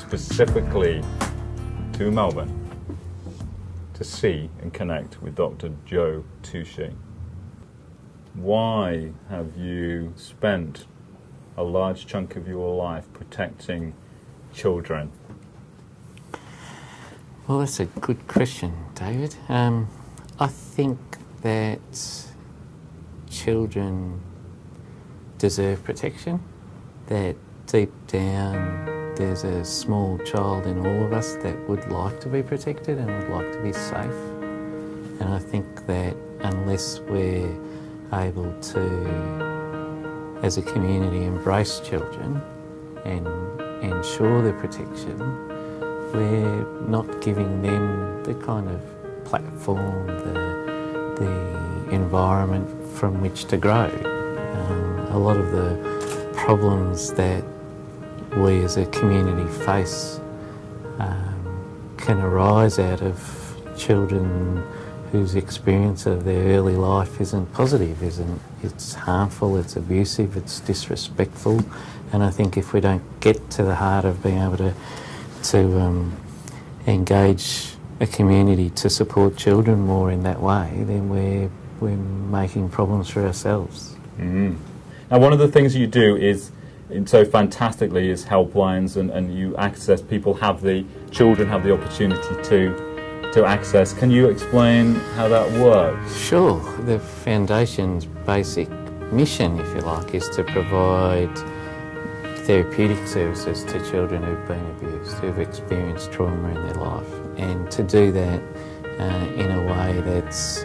specifically to Melbourne to see and connect with Dr. Joe Tucci. Why have you spent a large chunk of your life protecting children? Well, that's a good question, David. Um, I think that children deserve protection, that deep down there's a small child in all of us that would like to be protected and would like to be safe. And I think that unless we're able to, as a community, embrace children and ensure their protection, we're not giving them the kind of platform, the, the environment from which to grow. Um, a lot of the problems that we as a community face um, can arise out of children whose experience of their early life isn't positive, isn't it's harmful, it's abusive, it's disrespectful, and I think if we don't get to the heart of being able to to um, engage a community to support children more in that way, then we're we're making problems for ourselves. Mm. Now, one of the things you do is so fantastically is helplines, and, and you access people have the children have the opportunity to to access. Can you explain how that works? Sure. The Foundation's basic mission, if you like, is to provide therapeutic services to children who've been abused, who've experienced trauma in their life, and to do that uh, in a way that's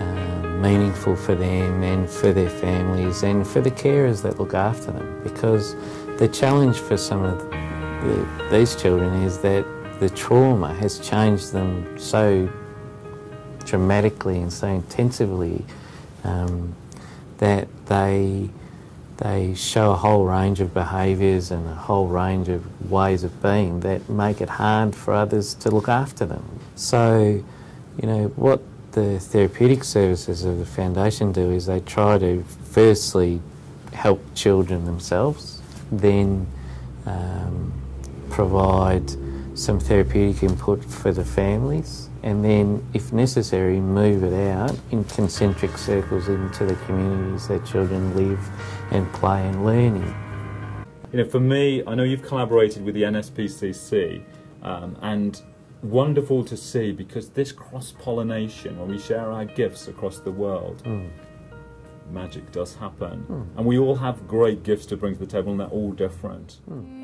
uh, meaningful for them and for their families and for the carers that look after them. Because the challenge for some of the, these children is that the trauma has changed them so dramatically and so intensively um, that they they show a whole range of behaviours and a whole range of ways of being that make it hard for others to look after them. So, you know, what the therapeutic services of the foundation do is they try to firstly help children themselves, then um, provide some therapeutic input for the families, and then, if necessary, move it out in concentric circles into the communities that children live and play and learn in. You know, for me, I know you've collaborated with the NSPCC, um, and wonderful to see because this cross pollination, when we share our gifts across the world, mm. magic does happen. Mm. And we all have great gifts to bring to the table, and they're all different. Mm.